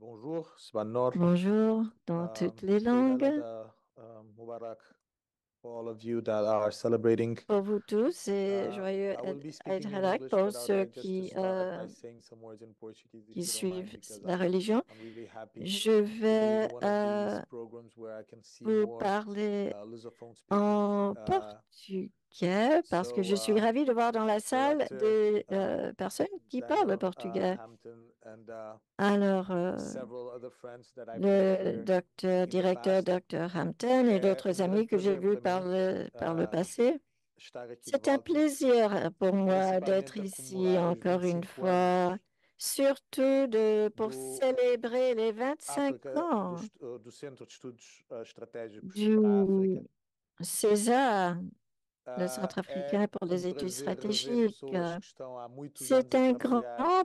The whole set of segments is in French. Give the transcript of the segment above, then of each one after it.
Bonjour, dans Um, toutes les langues. are celebrating. Pour vous tous et joyeux Eid Halak pour ceux qui, euh, suivent la religion. Je vais euh, vous parler uh, en Uh, portugais parce que je suis uh, ravie de voir dans la salle des uh, euh, personnes qui parlent uh, portugais. Hampton and Alors, euh, le docteur, directeur, docteur Hampton et d'autres amis que j'ai vus par le, par le passé. C'est un plaisir pour moi d'être ici encore une 25 fois, surtout de, pour célébrer les 25 África, do, ans du. César, le Uh, Centre é africain pour les études stratégiques. muitos C'est un grand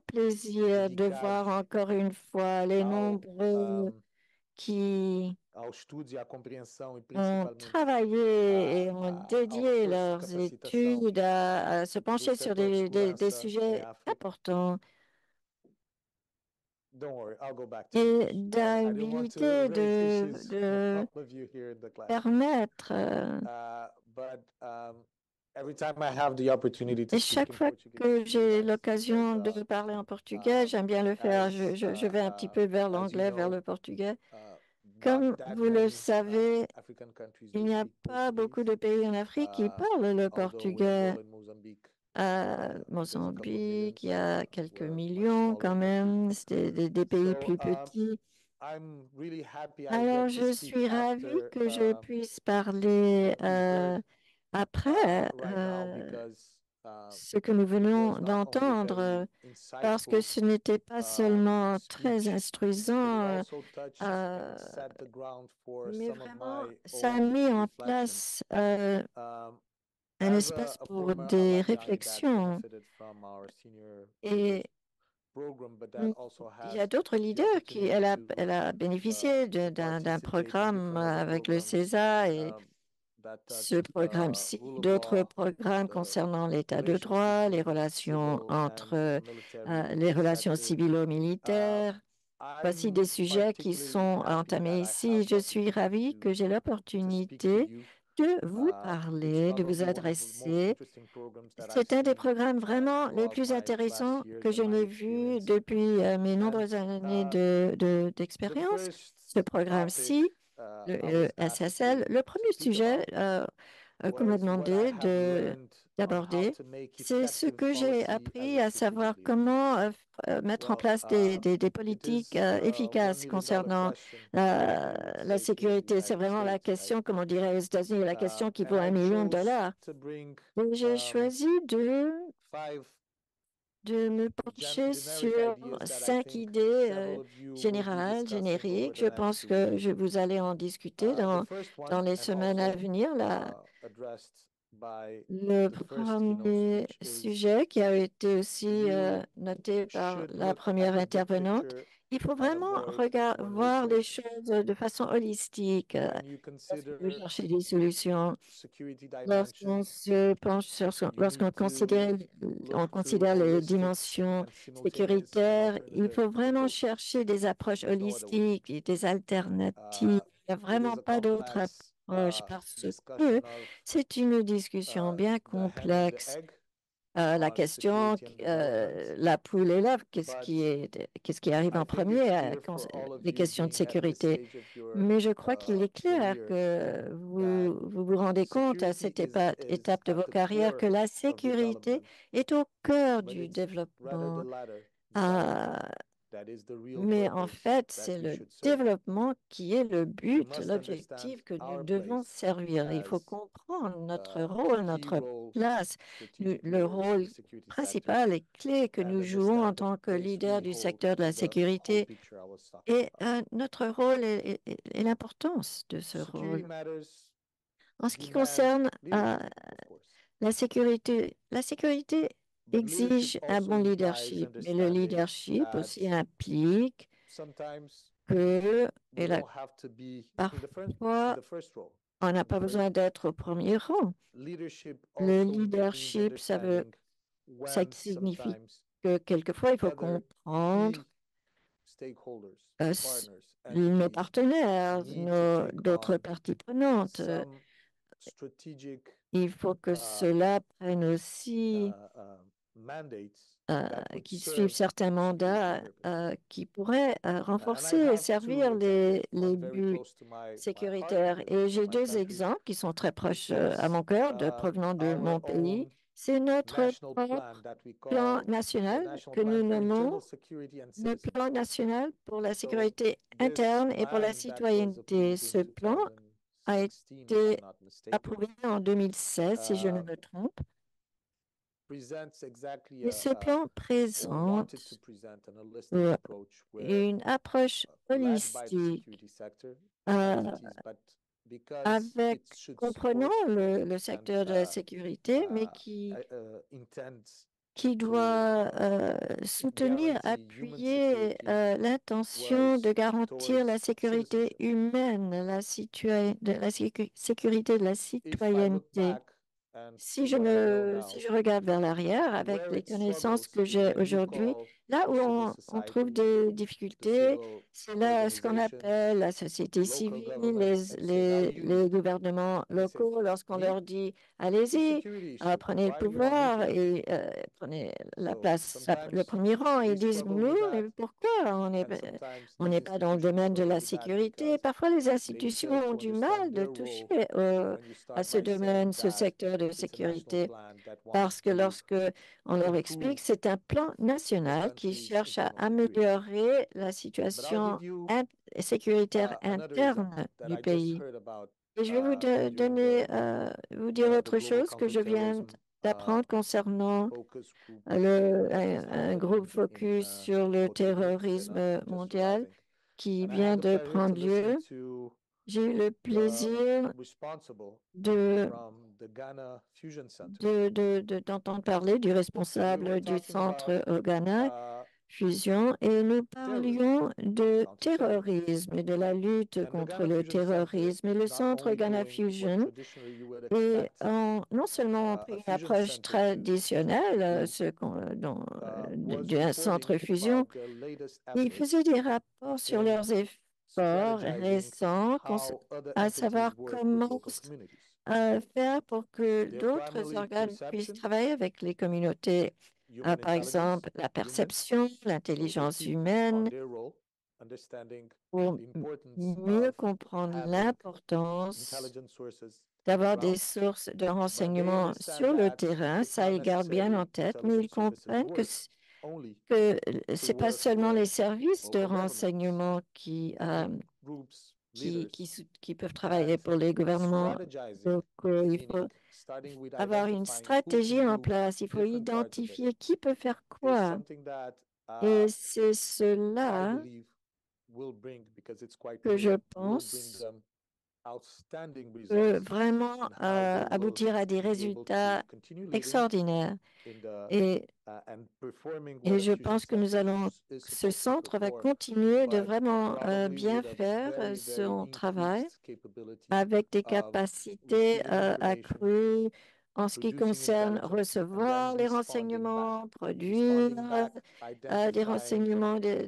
plaisir de voir encore une fois les nombreux qui ont travaillé et ont à, ao dédié reforço de leurs études à, à se pencher sur des, sujets importants et d'habilité de, permettre. euh, Uh, um, every time I have the opportunity to Et speak chaque fois que j'ai l'occasion de uh, parler en portugais, um, j'aime bien le faire. Je, as je, je uh, vais un petit uh, peu vers l'anglais, vers le portugais. uh, Comme vous le uh, savez, il n'y a pas beaucoup de pays en Afrique qui Uh, parlent le portugais. À uh, of Mozambique, il y a Uh, quelques millions quand même, c'est des, des pays So plus um, petits. I'm really happy I Alors, je suis ravie que je um, puisse parler euh, uh, après euh, uh, ce que nous venons d'entendre, very parce que ce n'était pas seulement très instruisant, euh, euh, mais vraiment, ça a mis en place euh, Um, un espace pour des réflexions. Et il y a d'autres leaders qui, elle a, elle a uh, bénéficié d'un programme avec le CESA et um, ce uh, programme-ci, d'autres programmes the concernant l'état de droit, les relations entre euh, les relations. Uh, civilo-militaires. Voici I'm des sujets qui sont entamés ici. Je suis ravie que j'ai l'opportunité. De vous parler, de vous adresser. C'est un des programmes vraiment les plus intéressants que je n'ai vus experience. depuis euh, mes nombreuses années uh, de, de- the d'expérience. Ce programme-ci, uh, le SSL, le premier sujet euh, euh, qu'on m'a demandé de, d'aborder, c'est ce que j'ai appris, à savoir comment euh, euh, mettre en place des, uh, des- des it politiques is euh, efficaces concernant la, sécurité. C'est vraiment la question, comme on dirait aux États-Unis, la Uh, question qui vaut un million de dollars. j'ai um, choisi de five de me pencher sur cinq idées euh, générales, génériques. Je pense que je vous allez en discuter Uh, dans, dans les semaines à venir. La, uh, le premier sujet qui a été aussi euh, noté par la première intervenante, il faut vraiment regard- voir les choses de façon holistique euh, vous consider cherchez des solutions. Lorsqu'on se penche sur lorsqu'on considère, on considère les dimensions sécuritaires, il faut vraiment chercher des approches holistiques et des alternatives. Uh, Il n'y a vraiment pas d'autre approche parce que discussion of c'est une discussion uh, bien complexe. Euh, la on question, euh, la poule et l'œuf, qu'est-ce qui est, qu'est-ce qui arrive en premier, euh, les questions de sécurité. Mais je crois qu'il uh, est clair que vous vous, vous rendez compte à cette épa- étape de vos carrières que la sécurité est au cœur du développement. Mais en fait, that c'est we le développement qui est le We but, l'objectif que nous our devons place servir. Il faut comprendre notre uh, rôle, notre place, le rôle the security sector principal et clé que nous jouons en tant que leader du secteur de la sécurité et euh, notre rôle et, et- et l'importance de ce rôle. En ce qui concerne euh, la sécurité, la sécurité exige un bon leadership, mais le leadership aussi implique que, et parfois, on n'a pas besoin d'être au premier rang. Le leadership, ça veut, ça signifie que quelquefois, il faut comprendre euh, nos partenaires, d'autres parties prenantes. Il faut que uh, cela prenne aussi, uh, mandates euh, qui suivent certains mandats euh, qui pourraient euh, renforcer et servir les, les buts sécuritaires. Et j'ai deux exemples qui sont très proches à mon cœur, de, uh, provenant de mon pays. C'est notre propre plan national que nous nommons le plan national pour la sécurité interne et pour la citoyenneté. Ce plan a 2016, if été approuvé en 2016, si je ne uh, me trompe. Ce a- plan présente une approche uh, holistique euh, because avec comprenant le, secteur de la uh, sécurité, mais uh, qui, uh, uh, doit uh, euh, soutenir, appuyer euh, l'intention de garantir la sécurité humaine, la, de sécurité de la look Si je, now, si je regarde vers l'arrière, avec les connaissances que j'ai aujourd'hui, là où on, on trouve des difficultés, c'est là ce qu'on appelle la société civile, les, les, gouvernements locaux, lorsqu'on leur dit allez-y, prenez le pouvoir et euh, prenez la place, la- le premier rang, ils disent nous, mais pourquoi? On n'est on n'est pas dans le domaine de la sécurité? Parfois, les institutions ont du mal de toucher euh, à ce domaine, ce secteur de sécurité. Parce que lorsque on leur explique, c'est un plan national qui cherche à améliorer la situation in- sécuritaire uh, interne du pays. Et je vais vous uh, de- donner, euh, vous dire autre chose que je viens uh, d'apprendre concernant le, un, groupe focus sur le terrorisme mondial qui vient de prendre lieu. J'ai eu le plaisir responsible de d'entendre parler du responsable du centre au Ghana, uh, Fusion, et nous parlions de terrorisme et de la lutte contre le terrorisme. Et le centre Ghana Fusion ont non seulement uh, une approche traditionnelle, euh, ce euh, dont, uh, euh, d'un centre fusion, efforts faisaient des rapports sur leurs efforts récents, à savoir comment faire pour que d'autres organes puissent travailler avec les communautés. Euh, par exemple, la perception, l'intelligence humaine, pour mieux comprendre l'importance d'avoir des sources de renseignements sur le terrain. Ça, ils gardent bien en tête, mais ils comprennent que que euh, to c'est pas seulement les services de renseignement qui, euh, qui, peuvent travailler pour les gouvernements strategizing, locaux. Il faut avoir une stratégie en place. Il faut identifier qui peut faire quoi. Et uh, c'est cela que je pense peut vraiment euh, aboutir à des résultats extraordinaires. Et, uh, et je pense que nous allons, ce centre va continuer de vraiment euh, bien faire euh, son travail avec des capacités euh, accrues en ce qui concerne recevoir les renseignements, produire euh, des renseignements, des,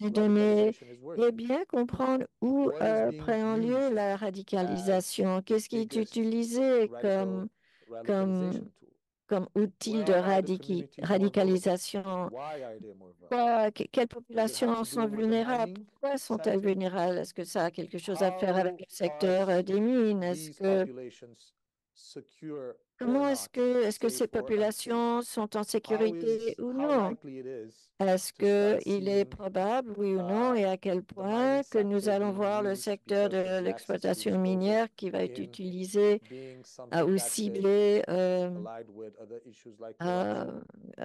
données et bien comprendre où euh, prend lieu la radicalisation, qu'est-ce qui est utilisé comme, outil de radicalisation? Pourquoi- quelles populations sont vulnérables? Pourquoi sont-elles vulnérables? Est-ce que ça a quelque chose à faire avec le secteur euh, des mines? Est-ce que comment est-ce que est-ce que safe ces populations sont en sécurité ou non? Est-ce qu'il est probable, oui ou non, uh, et à quel point que nous allons voir le secteur de l'exploitation minière qui va être utilisé something ou ciblé euh, euh,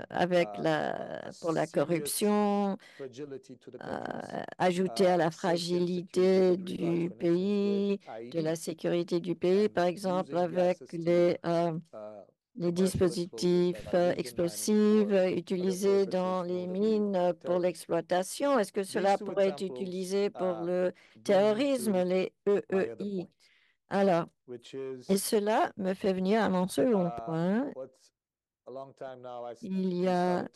avec uh, la, a pour la corruption, fragility to the euh, country's ajouter à uh, la fragilité du pays, de la IED sécurité du pays, par exemple avec les, euh, uh, les dispositifs euh, explosifs utilisés dans les mines pour l'exploitation. Est-ce que cela pourrait être utilisé pour le terrorisme, les EEI? Alors, et cela me fait venir à mon second point. Il y a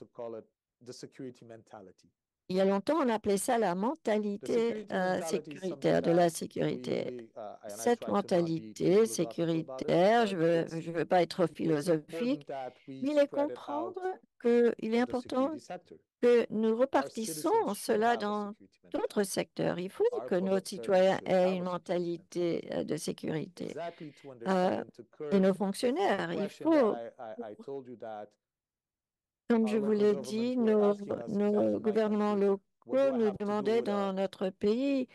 il y a longtemps, on appelait ça la mentalité euh, sécuritaire, de la sécurité. Cette mentalité sécuritaire, je but veux, je veux pas être philosophique, mais il est comprendre qu'il est important que nous repartissons cela dans d'autres secteurs. Il faut que nos citoyens aient une mentalité euh, de sécurité. Euh, et nos fonctionnaires, il faut, comme je vous l'ai dit, nos, gouvernements locaux nous demandaient dans notre pays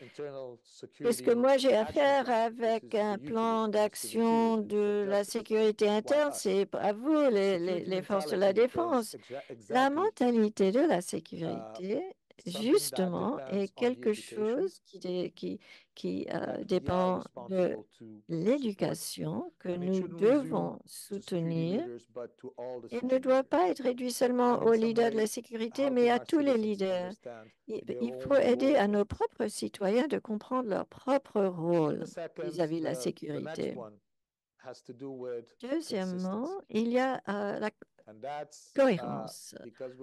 Qu'est-ce que moi j'ai à action faire plan? This avec un plan d'action de la sécurité interne? C'est à vous, les, les- Security les forces de la défense. La mentalité de la uh, sécurité, justement, est quelque chose qui, qui, qui euh, dépend de l'éducation que nous devons soutenir et ne doit pas être réduit seulement aux leaders de la sécurité, mais à tous les leaders. Il, faut aider à nos propres citoyens de comprendre leur propre rôle vis-à-vis de la next sécurité. Deuxièmement, il y a euh, la uh, cohérence.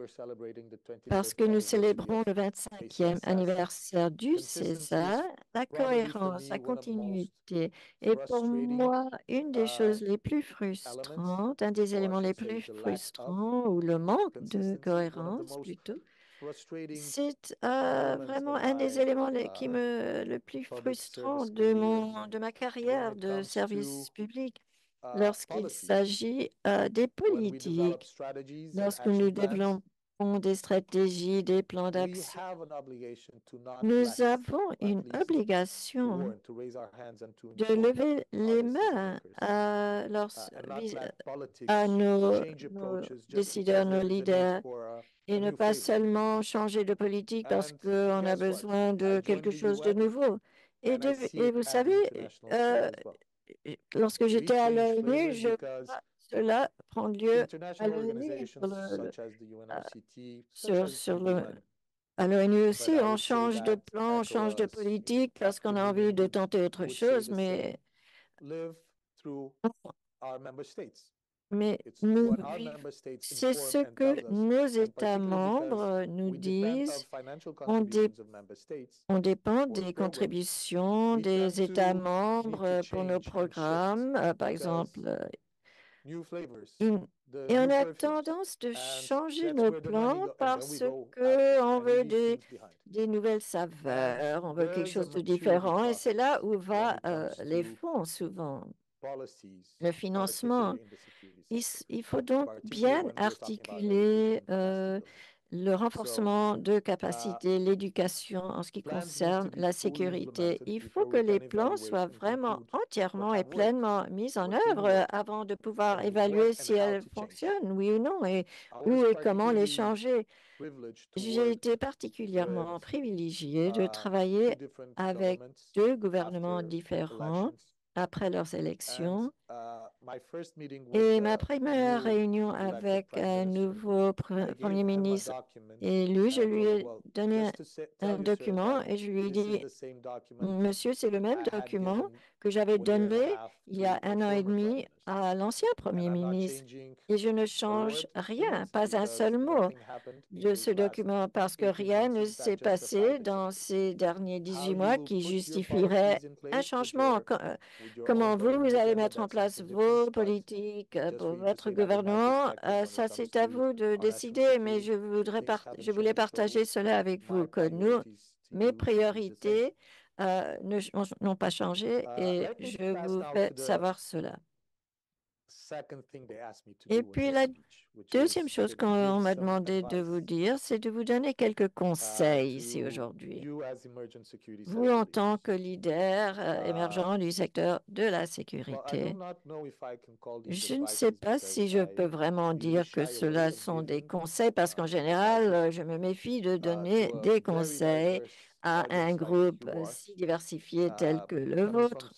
celebrating the Parce 25th que nous célébrons le 25e KCSS. anniversaire du César, la cohérence, la me one of the most continuité est pour moi une des uh, choses les plus frustrantes, un des éléments les plus the lack of frustrants ou le manque de consistency, one of the cohérence plutôt. C'est euh, elements vraiment un des éléments les- qui uh, me le plus frustrant de mon de ma carrière de service public uh, lorsqu'il policies. s'agit euh, des politiques, lorsque nous développons des stratégies, des plans d'action. Nous avons une obligation de lever les mains à, uh, à nos, décideurs, nos leaders, et ne pas seulement changer de politique parce qu'on a besoin de quelque chose de nouveau. Et, de- vous savez, euh. Lorsque j'étais à l'ONU, je vois cela prendre lieu à l'ONU, sur le- le, UN, à l'ONU aussi, on change de plan, on change de politique parce qu'on a envie de tenter autre chose, mais, mais nous C'est ce que nos États membres nous we depend disent. On, dé- dépend des contributions des États membres euh, pour nos programmes, euh, par exemple. euh, Et on a tendance de changer nos plans parce we go que after, on and we veut des, nouvelles saveurs, on veut quelque chose de différent. Et c'est là où va euh, les fonds souvent, le financement. Il, faut donc bien articuler euh, le renforcement de capacité, l'éducation en ce qui concerne la sécurité. Il faut que les plans soient vraiment entièrement et pleinement mis en œuvre euh, avant de pouvoir évaluer si elles fonctionnent, oui ou non, et où et comment les changer. J'ai été particulièrement with privilégiée de uh, travailler avec deux gouvernements différents. Après leurs And élections. Uh, with Et ma première réunion avec prime un nouveau Premier ministre. élu, je lui ai donné un document et je lui ai dit, the same document Monsieur, c'est le même document que j'avais donné il y a to the un an et demi à l'ancien Premier ministre. Et je ne change rien, pas un seul mot de ce document parce que 18 rien ne s'est passé dans ces derniers How 18 you mois qui justifierait un place changement. euh, Comment vous, vous allez mettre en that's place vos politiques euh, pour votre gouvernement, euh, ça c'est à vous de décider, mais je voudrais je voulais partager cela avec vous, que nous, mes priorités euh, n'ont pas changé Uh, et je vous fais savoir cela. Et puis la deuxième chose qu'on m'a demandé de vous dire, c'est de vous donner quelques uh, conseils ici aujourd'hui. Vous, en tant que leader euh, Uh, émergent du secteur de la sécurité, je ne sais pas si je peux vraiment dire que cela sont des conseils parce uh, qu'en général, advices. euh, je me méfie de uh, donner des conseils à un groupe euh, si diversifié tel uh, que le vôtre,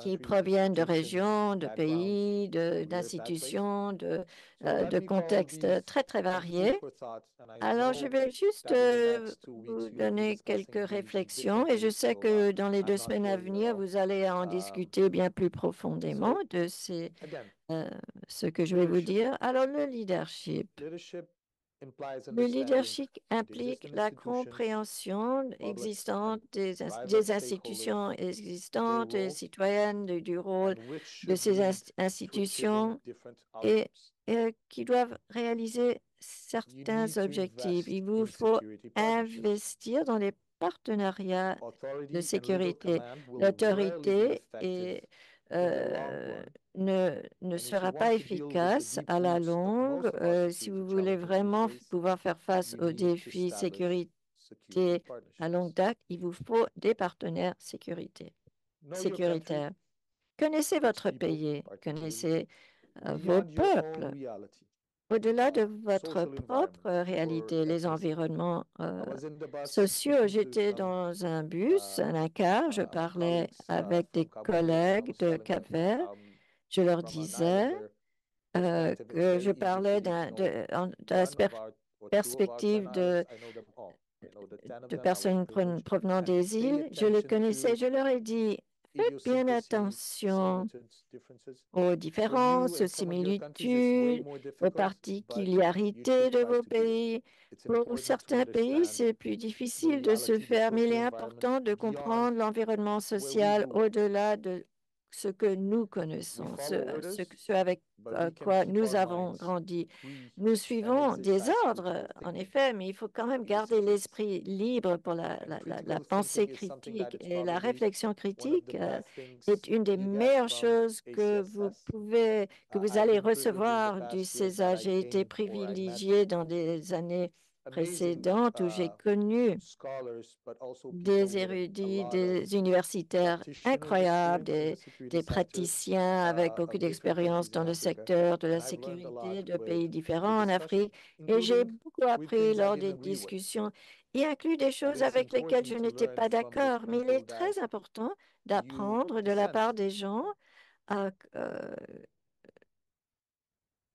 qui proviennent de régions, de pays, d'institutions, de, euh, de contextes très, très variés. Alors, je vais juste euh, vous donner quelques réflexions et je sais so uh, que dans les deux semaines à venir, all. vous allez en Um, discuter bien plus profondément de ces, euh, ce que je vais vous dire. Alors, le leadership. Le leadership implique la compréhension existante des, institutions existantes et citoyennes, du, rôle de ces institutions et outcomes. euh, qui doivent réaliser certains objectifs. Il vous faut investir dans les partenariats de sécurité. L'autorité effective euh, ne, sera pas efficace à la longue. euh, si vous voulez vraiment pouvoir faire face aux défis establish sécurité à longue date, il vous faut des partenaires sécurité, sécuritaires. Connaissez votre pays, connaissez euh, vos peuples. Au-delà de votre propre environment, réalité, les environnements euh, bus sociaux. J'étais dans un bus, uh, un car, je uh, parlais avec des collègues de Cap-Vert. Je leur disais euh, que je parlais d'un- de, la perspective de, personnes provenant des îles. Je les connaissais. Je leur ai dit, faites bien attention aux différences, aux similitudes, aux particularités de vos pays. Pour certains pays, c'est plus difficile de se faire, mais il est important de comprendre l'environnement social au-delà de ce que nous connaissons, ce, avec euh, can quoi nous avons grandi. Nous suivons des ordres, en effet, mais il faut quand même garder l'esprit libre pour la, la, la, la critical pensée critique et la réflexion critique euh, est une des meilleures choses que vous pouvez, que Uh, vous allez recevoir du. I J'ai été privilégié dans des années amazing précédentes où j'ai connu des érudits, des universitaires incroyables, des, praticiens avec uh, beaucoup d'expérience dans le secteur de la sécurité de pays différents en Afrique. Et j'ai beaucoup appris lors des discussions, y inclut des choses avec lesquelles je n'étais pas d'accord. Mais il est très important d'apprendre de la part des gens, à- euh,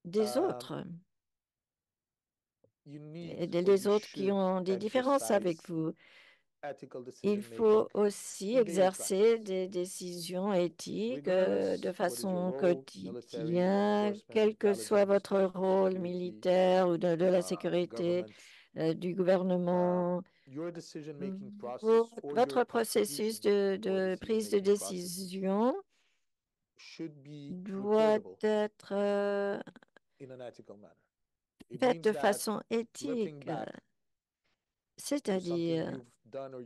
des Um, autres, you et need des or les you autres qui ont des différences avec vous. Il faut aussi exercer des décisions éthiques euh, de façon quotidienne, quel que soit votre rôle militaire ou de, de la uh, sécurité euh, du Um, gouvernement. or Votre processus de, prise de décision doit être faite de façon éthique, c'est-à-dire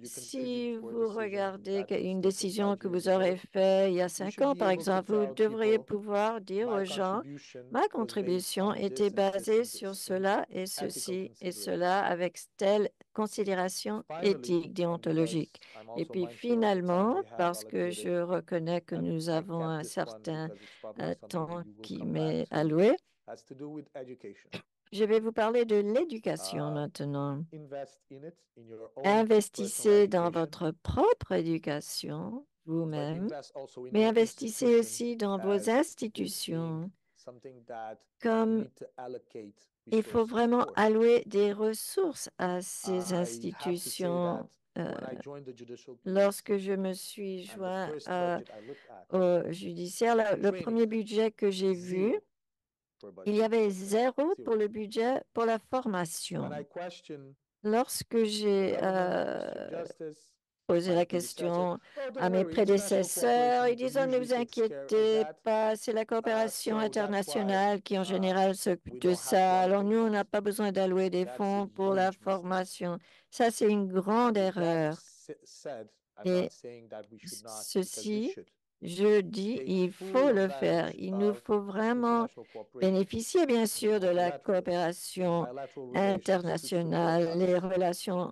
Si vous regardez une décision que vous aurez faite il y a cinq ans, par exemple, vous devriez pouvoir dire aux gens, contribution ma contribution était basée sur cela et ceci et cela avec telle considération éthique, déontologique. Et puis finalement, parce que je reconnais que nous avons un certain euh, temps qui m'est alloué, je vais vous parler de l'éducation Uh, maintenant. invest in it, in your own Investissez dans education, votre propre éducation but vous-même, mais investissez aussi dans vos institutions, comme need to allocate il faut vraiment allouer des ressources à ces institutions. Euh, lorsque je me suis joint à- au judiciaire, le premier budget que j'ai vu. Il y avait zéro pour le budget pour la formation. Lorsque j'ai euh, posé la question "Oh, don't à mes prédécesseurs, ils disaient ne vous inquiétez pas, c'est la so coopération internationale qui en uh, général s'occupe de ça. Alors nous, on n'a funds." pas besoin d'allouer des fonds pour la formation. Ça, c'est une grande erreur. Et ceci. Je dis, il faut le faire. Il nous faut vraiment bénéficier, bien sûr, de la coopération internationale, les relations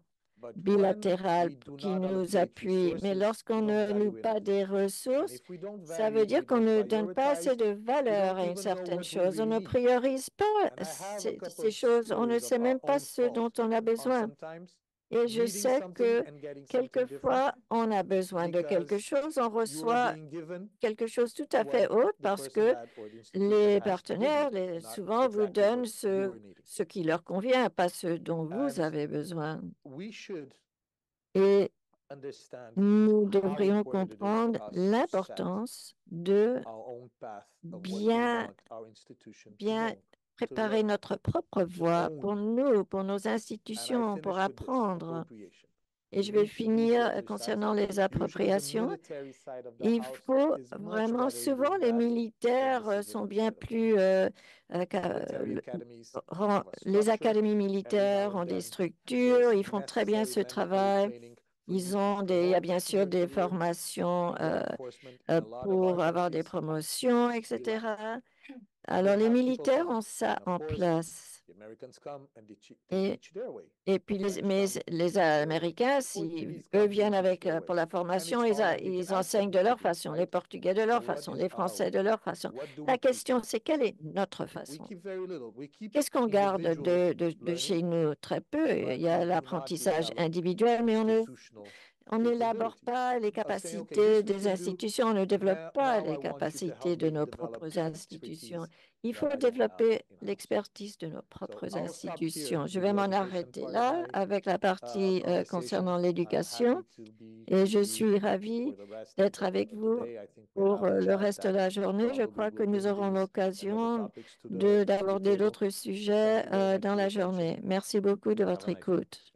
bilatérales qui nous appuient. Mais lorsqu'on ne loue pas des ressources, ça veut dire qu'on ne donne pas assez de valeur à une certaine chose. On ne priorise pas ces, ces choses. On ne sait même pas ce dont on a besoin. Et je sais que quelquefois, on a besoin de quelque chose, on reçoit quelque chose tout à fait autre parce que les partenaires, les- souvent, vous donnent ce, ce qui leur convient, pas ce dont vous avez besoin. Et nous devrions comprendre l'importance de bien- bien. Préparer notre propre voie own. pour nous, pour nos And I institutions, pour apprendre. Et je vais finir euh, concernant les appropriations. Il faut vraiment, souvent les militaires euh, sont bien plus, euh, les académies militaires ont des structures, ils font très bien ce travail. Ils ont des, il y a bien sûr des formations euh, euh, pour our avoir des promotions, etc. Alors, les militaires ont ça en place. Et, puis, les, mais les. Américains, si eux viennent avec euh, pour la formation, ils, a- enseignent de leur façon, les? Portugais de leur façon, les Français de leur façon. La question, c'est quelle est notre façon? Qu'est-ce qu'on garde de, de, de chez nous? Très peu. Il y a l'apprentissage individuel, mais on ne on n'élabore pas les capacités des institutions, on ne développe Now, pas now les capacités de nos propres institutions. Il that faut have développer l'expertise de nos propres institutions. Je with vais m'en arrêter là avec la uh, partie euh, concernant l'éducation et je suis ravie d'être avec vous pour euh, le reste de la journée. Je crois que nous aurons l'occasion d'aborder d'autres sujets euh, dans la journée. Merci beaucoup de votre écoute.